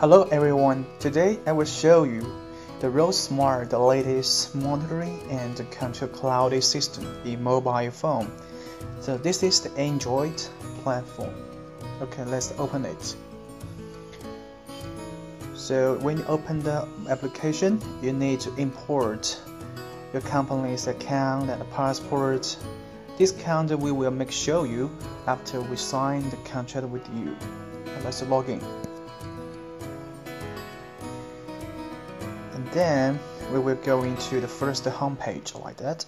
Hello everyone, today I will show you the RoadSmart, the latest monitoring and control cloud system in mobile phone. So this is the Android platform. Okay, let's open it. So when you open the application, you need to import your company's account and passport. This account we will make show you after we sign the contract with you. Let's log in. Then we will go into the first homepage like that.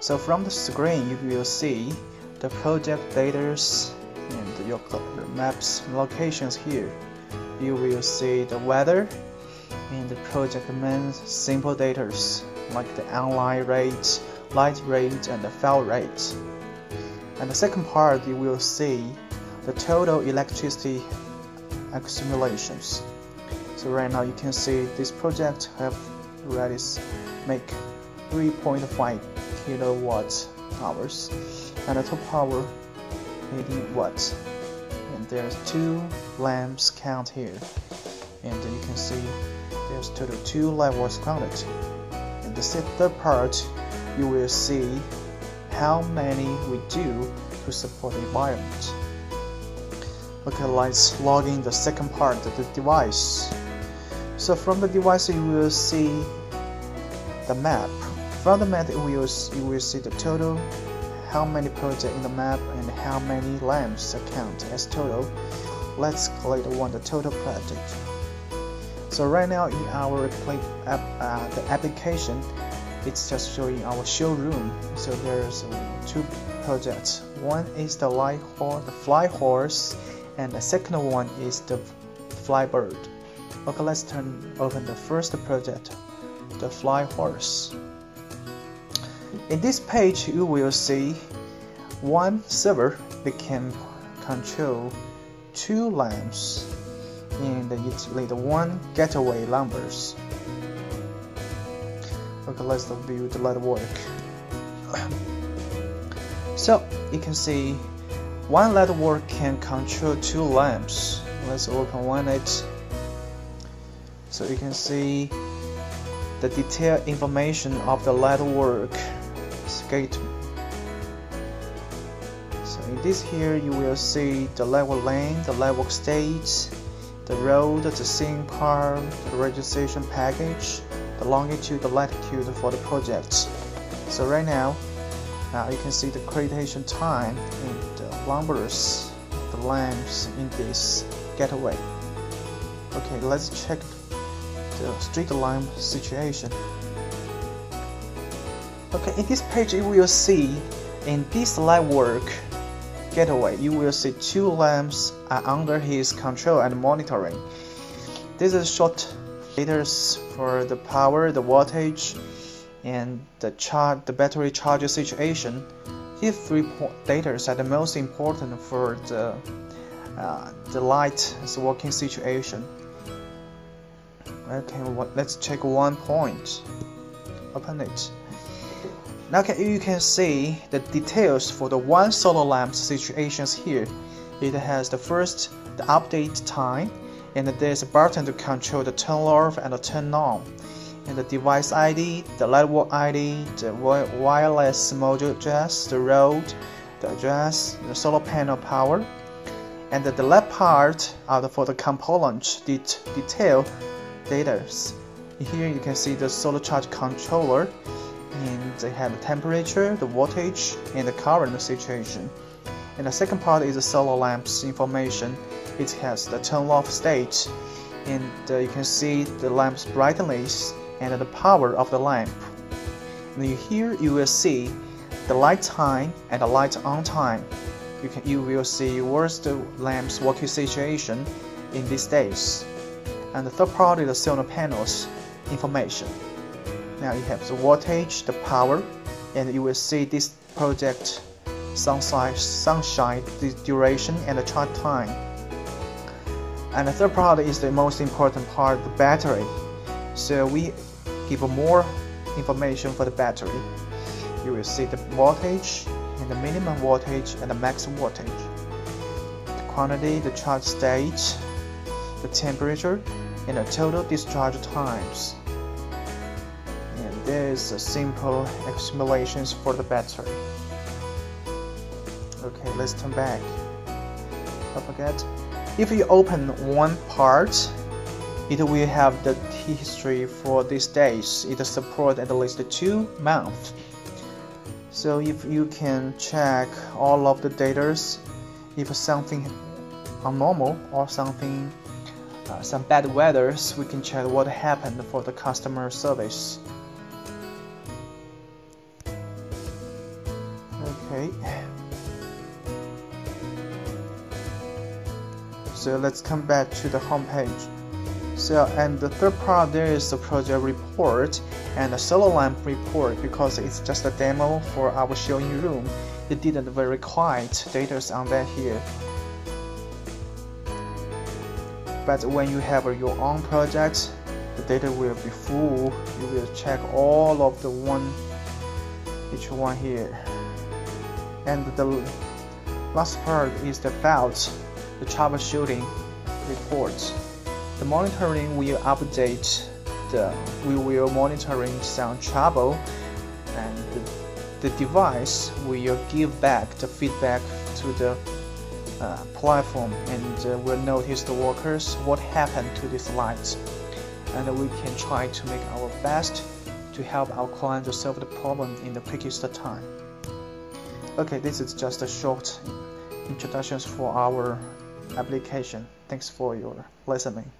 So from the screen you will see the project data and your maps locations here. You will see the weather and the project main simple data like the online rate, light rate, and the fail rate. And the second part you will see the total electricity accumulations. So right now you can see this project have already make 3.5 kilowatt hours and the total power 80 watts. And there's two lamps count here. And you can see there's total two levels counted. In the third part you will see how many we do to support the environment. Okay let's log in the second part of the device so from the device you will see the map from the map you will, you will see the total how many projects in the map and how many lamps account as total. Let's click on the total project. So right now in our uh, the application, it's just showing our showroom. So there's two projects. One is the light the fly horse, and the second one is the fly bird. Okay, let's turn open the first project, the fly horse. In this page, you will see one server that can control two lamps and it need one getaway numbers. Okay, let's view the light work. so you can see one light work can control two lamps. Let's open one it. So you can see the detailed information of the light work skate. So in this here you will see the level lane, the level stage, the road, the scene part, the registration package, the longitude, the latitude for the project. So right now, now you can see the creation time and the numbers, the lamps in this getaway. Okay, let's check the street lamp situation. Okay, in this page you will see in this light work getaway you will see two lamps are under his control and monitoring. This is short data for the power, the voltage, and the charge, the battery charge situation. These three data are the most important for the uh, the light working situation. Okay, let's check one point. Open it. Now you can see the details for the one solar lamp situations here. It has the first, the update time, and there's a button to control the turn off and the turn on, and the device ID, the network ID, the wireless module address, the road, the address, the solar panel power, and the left part are for the component det detail data. Here you can see the solar charge controller and they have the temperature, the voltage, and the current situation. And the second part is the solar lamps information. It has the turn off state, and uh, you can see the lamp's brightness and the power of the lamp. And here you will see the light time and the light on time. You can you will see what's the lamp's working situation in these days. And the third part is the solar panels information. Now you have the voltage, the power, and you will see this project sunshine, sunshine, the duration, and the charge time. And the third part is the most important part, the battery. So we give more information for the battery. You will see the voltage and the minimum voltage and the max voltage. The quantity, the charge state, the temperature and the total discharge times. And there is a simple simulations for the battery. Okay, let's turn back. Don't forget, if you open one part, it will have the history for these days. It supports at least two months. So if you can check all of the data, if something abnormal or something, uh, some bad weathers, we can check what happened for the customer service. Okay. So let's come back to the home page. So and the third part there is the project report and the solar lamp report because it's just a demo for our showing room. It didn't very quite data on that here. But when you have your own project, the data will be full. You will check all of the one each one here. And the last part is the fault, the troubleshooting reports. The monitoring will update the we will monitoring some trouble and the, device will give back the feedback to the platform and uh, will notice the workers what happened to these light and we can try to make our best to help our client to solve the problem in the quickest time. Okay, this is just a short introduction for our application. Thanks for your listening.